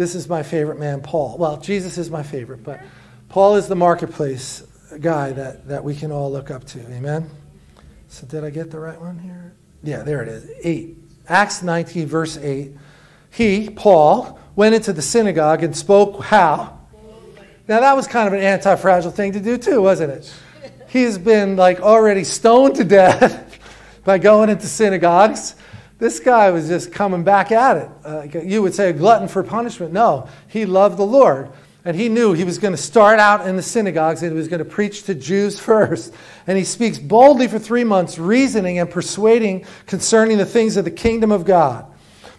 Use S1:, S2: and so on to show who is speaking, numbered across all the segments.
S1: this is my favorite man, Paul. Well, Jesus is my favorite, but Paul is the marketplace guy that, that we can all look up to. Amen? So, did I get the right one here? Yeah, there it is. 8. Acts 19, verse 8. He, Paul, went into the synagogue and spoke how? Now, that was kind of an anti fragile thing to do, too, wasn't it? He's been like already stoned to death by going into synagogues. This guy was just coming back at it. Uh, you would say a glutton for punishment. No, he loved the Lord. And he knew he was going to start out in the synagogues and he was going to preach to Jews first. And he speaks boldly for three months, reasoning and persuading concerning the things of the kingdom of God.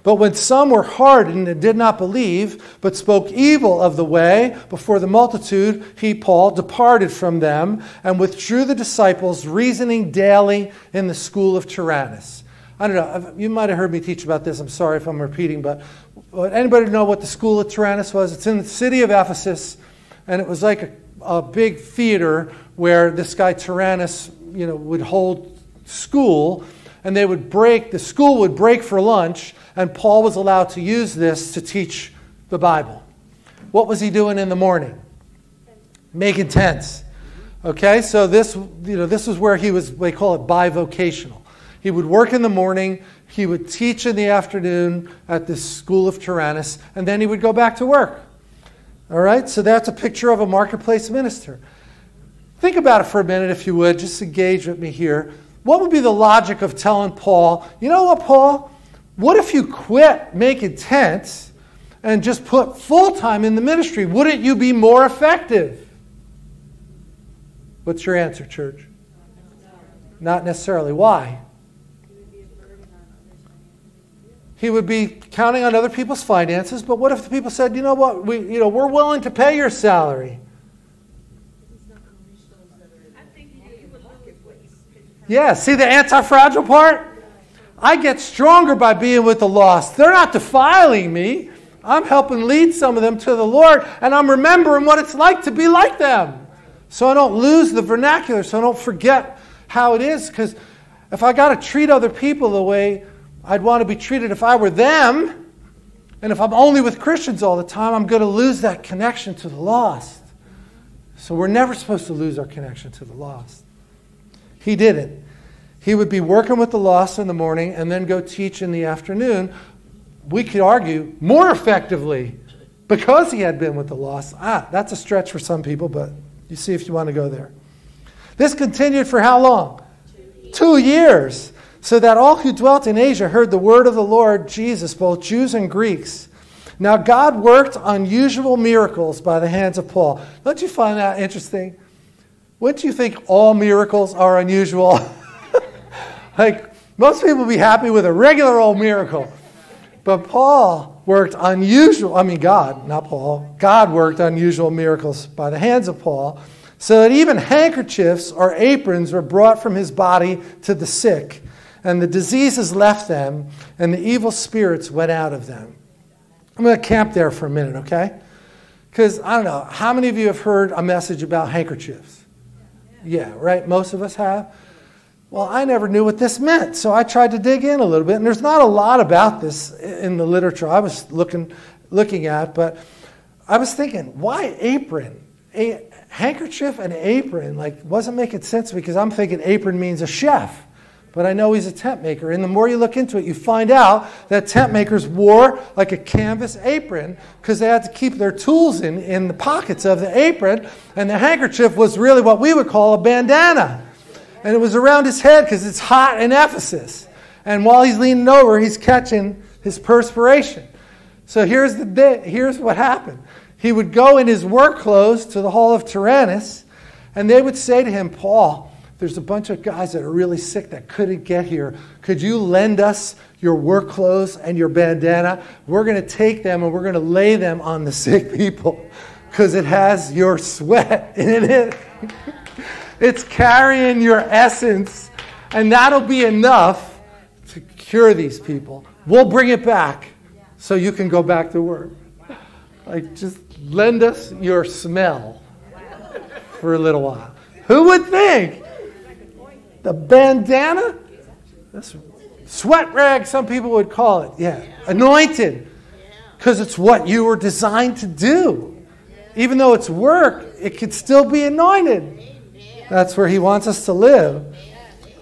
S1: But when some were hardened and did not believe, but spoke evil of the way before the multitude, he, Paul, departed from them and withdrew the disciples, reasoning daily in the school of Tyrannus. I don't know, you might have heard me teach about this. I'm sorry if I'm repeating, but uh, anybody know what the school of Tyrannus was? It's in the city of Ephesus, and it was like a, a big theater where this guy Tyrannus, you know, would hold school, and they would break, the school would break for lunch, and Paul was allowed to use this to teach the Bible. What was he doing in the morning? Making tents. Okay, so this, you know, this is where he was, they call it bivocational. He would work in the morning, he would teach in the afternoon at the school of Tyrannus, and then he would go back to work. All right, so that's a picture of a marketplace minister. Think about it for a minute, if you would, just engage with me here. What would be the logic of telling Paul, you know what, Paul? What if you quit making tents and just put full time in the ministry? Wouldn't you be more effective? What's your answer, church? Not necessarily. Why? He would be counting on other people's finances. But what if the people said, you know what, we, you know, we're willing to pay your salary? Yeah, see the anti fragile part? I get stronger by being with the lost. They're not defiling me. I'm helping lead some of them to the Lord, and I'm remembering what it's like to be like them. So I don't lose the vernacular, so I don't forget how it is. Because if I got to treat other people the way I'd want to be treated if I were them. And if I'm only with Christians all the time, I'm going to lose that connection to the lost. So we're never supposed to lose our connection to the lost. He didn't. He would be working with the lost in the morning and then go teach in the afternoon. We could argue more effectively because he had been with the lost. Ah, that's a stretch for some people, but you see if you want to go there. This continued for how long? Two years so that all who dwelt in Asia heard the word of the Lord Jesus, both Jews and Greeks. Now, God worked unusual miracles by the hands of Paul. Don't you find that interesting? Wouldn't you think all miracles are unusual? like, most people would be happy with a regular old miracle. But Paul worked unusual, I mean, God, not Paul. God worked unusual miracles by the hands of Paul, so that even handkerchiefs or aprons were brought from his body to the sick and the diseases left them, and the evil spirits went out of them. I'm going to camp there for a minute, okay? Because I don't know, how many of you have heard a message about handkerchiefs? Yeah, right? Most of us have. Well, I never knew what this meant, so I tried to dig in a little bit, and there's not a lot about this in the literature I was looking, looking at, but I was thinking, why apron? A handkerchief and apron, like, wasn't making sense because I'm thinking apron means a chef but I know he's a tent maker. And the more you look into it, you find out that tent makers wore like a canvas apron because they had to keep their tools in, in the pockets of the apron. And the handkerchief was really what we would call a bandana. And it was around his head because it's hot in Ephesus. And while he's leaning over, he's catching his perspiration. So here's, the here's what happened. He would go in his work clothes to the hall of Tyrannus, and they would say to him, Paul, there's a bunch of guys that are really sick that couldn't get here. Could you lend us your work clothes and your bandana? We're going to take them and we're going to lay them on the sick people because it has your sweat in it. it's carrying your essence, and that'll be enough to cure these people. We'll bring it back so you can go back to work. Like, just lend us your smell for a little while. Who would think? The bandana? That's sweat rag, some people would call it. Yeah. Anointed. because it's what you were designed to do. Even though it's work, it could still be anointed. That's where He wants us to live.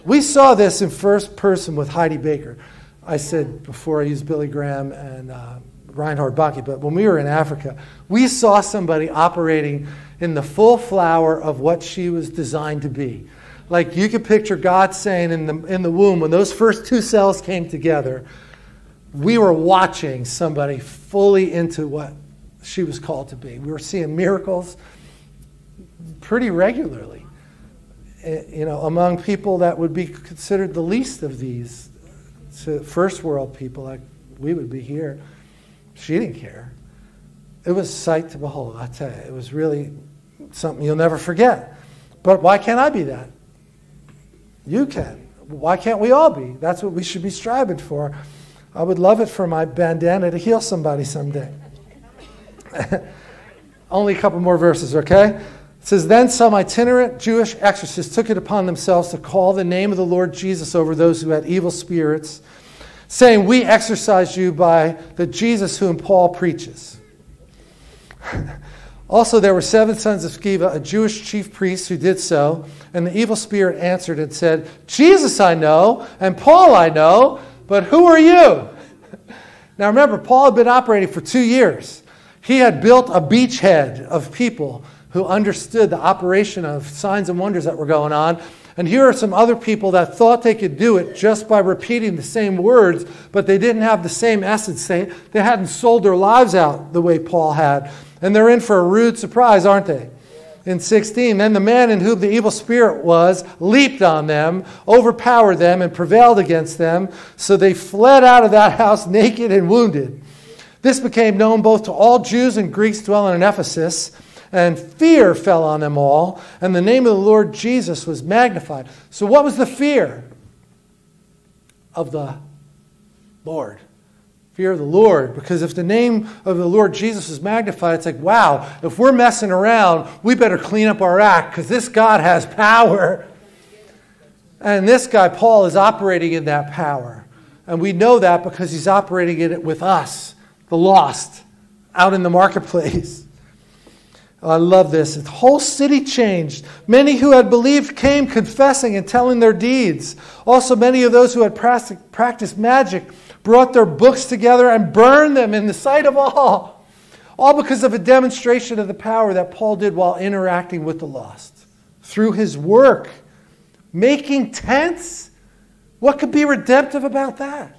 S1: We saw this in first person with Heidi Baker. I said before I used Billy Graham and uh, Reinhard Bonnke, but when we were in Africa, we saw somebody operating in the full flower of what she was designed to be. Like you could picture God saying in the, in the womb, when those first two cells came together, we were watching somebody fully into what she was called to be. We were seeing miracles pretty regularly. Eh, you know, among people that would be considered the least of these, first world people like we would be here. She didn't care. It was sight to behold, I tell you. It was really something you'll never forget. But why can't I be that? You can. Why can't we all be? That's what we should be striving for. I would love it for my bandana to heal somebody someday. Only a couple more verses, okay? It says, Then some itinerant Jewish exorcists took it upon themselves to call the name of the Lord Jesus over those who had evil spirits, saying, We exorcise you by the Jesus whom Paul preaches. Also, there were seven sons of Sceva, a Jewish chief priest, who did so. And the evil spirit answered and said, Jesus I know, and Paul I know, but who are you? now remember, Paul had been operating for two years. He had built a beachhead of people who understood the operation of signs and wonders that were going on. And here are some other people that thought they could do it just by repeating the same words, but they didn't have the same essence. They, they hadn't sold their lives out the way Paul had. And they're in for a rude surprise, aren't they? In 16, then the man in whom the evil spirit was leaped on them, overpowered them, and prevailed against them. So they fled out of that house naked and wounded. This became known both to all Jews and Greeks dwelling in Ephesus, and fear fell on them all, and the name of the Lord Jesus was magnified. So, what was the fear? Of the Lord fear the Lord. Because if the name of the Lord Jesus is magnified, it's like, wow, if we're messing around, we better clean up our act because this God has power. And this guy, Paul, is operating in that power. And we know that because he's operating in it with us, the lost, out in the marketplace. I love this. The whole city changed. Many who had believed came confessing and telling their deeds. Also, many of those who had practiced magic brought their books together and burned them in the sight of all. All because of a demonstration of the power that Paul did while interacting with the lost. Through his work, making tents. What could be redemptive about that?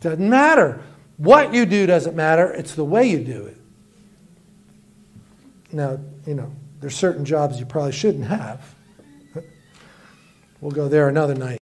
S1: Doesn't matter. What you do doesn't matter, it's the way you do it. Now, you know, there's certain jobs you probably shouldn't have. We'll go there another night.